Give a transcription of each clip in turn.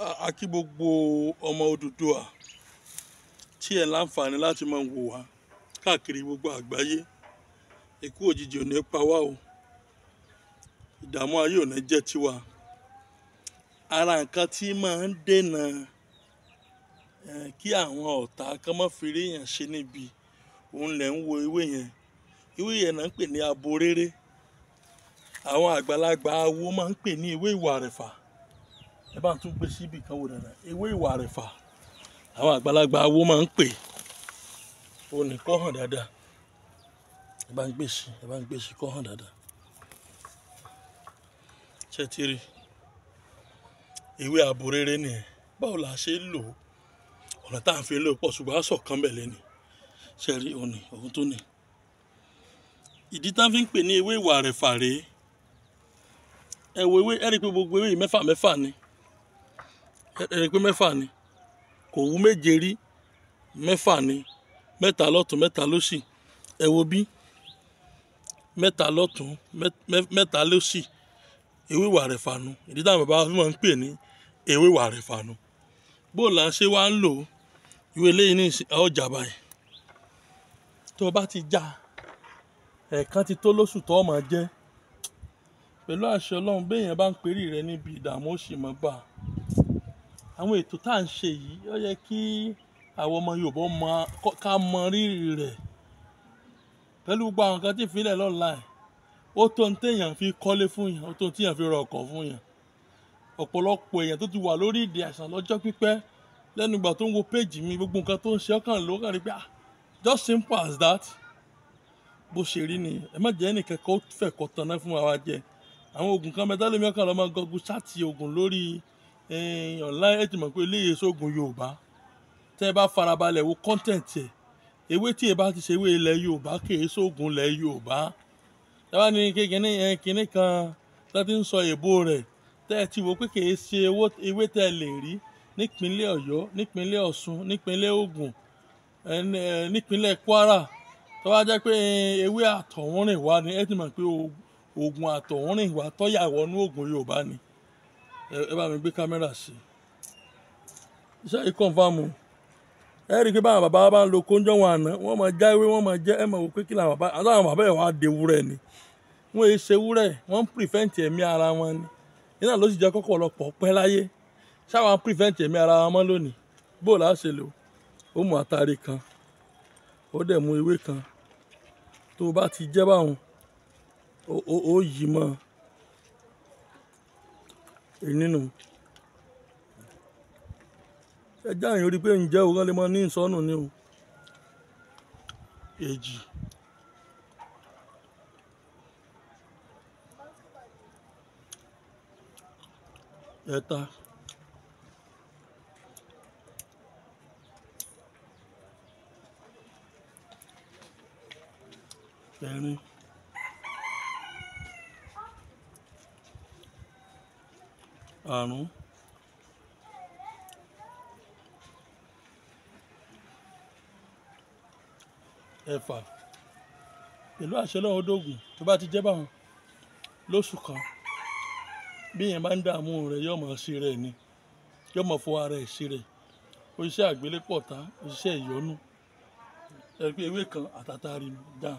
a kí gbogbo ọmọ Odùduwà tí ẹ láǹfààní láti máa wò wá káàkiri gbogbo àgbáyé. Ikú òjijì ò ní pa wá o. Ìdààmú ayé ò ní jẹ́ tiwa. Ara nǹkan tí máa ń dènà kí àwọn ọ̀tá kan má fi rí èèyàn ṣe níbi òun lẹ̀ ń wo ewé yẹn. Ewé yẹn náà ń pè ní aboréré àwọn àgbàlagbà awo máa ń pè ní ewé ìwà rẹ̀fà ẹ bá ń tún gbé síbì kan wò dáadáa. Ewé ìwà rẹ̀fà àwọn àgbàlagbà awo máa ń pè òun nìkan hàn dáadáa. Ẹ bá ń gbé sí ẹ bá ń gbé sí kọ́ hàn dáadáa. Ṣé ti rí? Ewé aboréré nìyẹn báwo la ṣe lò ó? Ọ̀nà tá à ń fi lò pọ̀ ṣùgbọ́n aṣọ kan bẹ̀ lẹ́nu ṣe rí? Òní òun tó ní ìdí tá a fi ń pè ní ewé ìwà rẹ̀fà rèé. Ẹ wo ewé ẹ rí i pé gbogbo ewé yìí mẹ́fà mẹ́fà ni ẹ pé mẹ́fà ni. Kò wú méje rí. Mẹ́fà ni. Mẹ́ta lọ́tún mẹ́ta lósì. Ẹ wo bí? Mẹ́ta lọ́tún mẹ́ta lósì. Ewé ìwà rẹ̀fà nu ìdí táwọn bàbá wa máa ń pè ní ewé ìwà rẹ̀fà nu bó la ṣe wá ń lò ìwé eléyìí ní ọjà báyìí. Tó o bá ti já ẹ̀ẹ̀kan ti tó lóṣù tó o jẹ́. Pẹ̀lú àṣẹ ọlọ́run béèyàn bá ń perí rẹ níbi ìdààmú òṣì mọ́ gbà àwọn ètò tá à ń ṣe yìí ó yẹ kí àwọn ọmọ Yorùbá mọ ká mọ rírì rẹ̀ pẹ̀lú gbogbo àwọn kan tí ìfilẹ̀ ẹ̀ ó tó ń téèyàn fi kọ́lé fún yàn ó tó ń téèyàn fi rọ ọkọ̀ fún yàn. Ọ̀pọ̀lọpọ̀ èèyàn tó ti wà lórí ìdè àìsàn lọ́jọ́ pípẹ́ lẹ́nu ìgbà tó ń wo péjì mi gbogbo nǹkan tó ń ṣe ọkàn ló kàn rí pé ah just simple as that. Bó ṣe rí nìyẹn. Ẹ má jẹ́ ẹnìkan kó fẹ́ kọ́ tanná fún wa jẹ. Àwọn oògùn kan mẹ́ta lèmi ọkàn lọ́mọ gọ́gù ṣáàtì oògùn lórí online ẹ̀ ti mọ̀ pé eléyìí sóògùn Yorùbá. Tẹ́ ẹ bá farabalẹ̀ wo content ẹ̀ ewé tí ẹ bá ti ṣe ewé ilẹ̀ Yorùbá kìí sóògùn ilẹ̀ Yorùbá. Ẹ bá ní kékeré yẹn kinní kan tó ti ń sọ èbó rẹ̀ tẹ́ ẹ ti wò pé kìí ṣe ewé tẹ́ ẹ lè rí nípínlẹ̀ Ọ̀yọ́ nípínlẹ̀ Ọ̀ṣun nípínlẹ̀ Ògùn nípínlẹ̀ Kwara. Tó bá jẹ́ pé ewé àtọ̀húnrìn wá ni ẹ ti mọ̀ pé oògùn àtọ̀húnrìn wá tọ́yà wọnú oògùn Yorùbá ni ẹ bá mi gbé kámẹ́rà sí. I iṣẹ́ yìí kọ̀ǹfàmù ẹ rí i pé báwọn bàbá bá ń lo kóńjọ́ wọn àná wọ́n máa já ewé wọ́n máa jẹ́ ẹ máa wò pé kí làwọn bàbá àtàwọn bàbá yẹn wá de wúrẹ́ ni. Wọ́n èyí ṣe wúrẹ́ wọ́n ń prevent ẹ̀mí ara wọn ni. Iná ló sì jẹ́ kọ́kọ́ ọ̀pọ̀ pẹ́ láyé. Ṣáwọn prevent ẹ̀mí ara wọn mọ́ lónìí? Bó la ṣe lò? Ó mú àtàrí kan ó dẹ̀ mú ewé kan. Tó o bá ti jẹ́ báwọn ó yí mọ́ èyí nínú ẹjẹ́ àyìn orí pé ǹjẹ́ kán lè mọ ní ìsọnù ni o. Èjì. Ẹ̀ta. Ẹ̀rin àrún ẹ̀fà. Pẹ̀lú àṣẹ lọ́wọ́ dógùn. Tó bá ti jẹ́ báwọn lóṣù kan bí èèyàn bá ń dààmú rẹ̀ yóò mọ̀ sí rẹ̀ ni. Yóò mọ̀ fún ara ẹ̀ sí rẹ̀. Òṣìṣẹ́ àgbélépọ̀tá òṣìṣẹ́ ìyọnu. Ẹgbẹ́ ewé kan àtàtàrí dá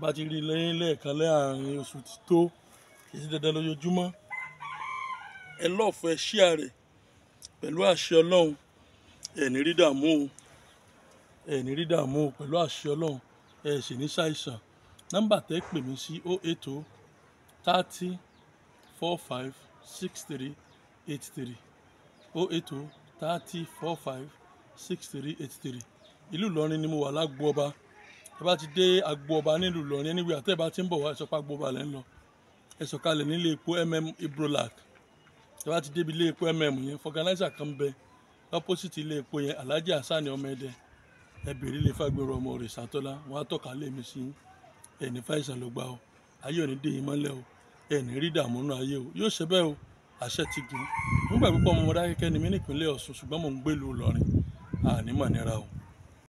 bá ti rí lẹ́yìn lẹ́ẹ̀kan láàárín oṣù tí tó kì í sí dandan lójoojúmọ́ ẹ lọ́ọ̀fẹ́ ṣíà rẹ̀ pẹ̀lú àṣẹ ọlọ́run. Ẹ̀ ní rí dààmú o. Ẹ̀ ní rí dààmú o pẹ̀lú àṣẹ ọlọ́run. Ẹ̀ sì ní ṣàìsàn. Nọ́mbà tẹ́ pè mí sí o eight o thirty four five six three eight three. o eight o thirty four five six three eight three. Ìlú Ìlọrin ni mo wà lágbo ọba. Ẹ bá ti dé agbo ọba nílùú Ìlọrin ẹni wí àtẹ́ ẹ bá ti ń bọ̀ wá ẹ sọ pé agbo ọba lẹ́ ń lọ. Ẹ sọ̀kalẹ̀ nílé epo mm Ibrolac ẹ bá ti débi ilé epo mm yẹn fọgànáìsà kan bẹ lọ́pọ́sìtì ilé epo yẹn Alhaji Hasan ọmọ ẹ̀dẹ ẹ bèrè ilé fagbèrò ọmọ rẹ̀ sàtọ́lá wọn á tọ́ka lé mi sí ẹni fàìsàn ló gbà ó ayé òní dé yín mọ́lẹ̀ o. Ẹni rí dààmú nù ayé o. Yóò ṣe bẹ́ẹ̀ o. Àṣẹ ti gùn nígbà púpọ̀ mo dákẹ́kẹ́ ni mí nípínlẹ̀ Ọ̀ṣun ṣùgbọ́n mo ń gbèlú Ìlọrin. Àní mọ̀ nira o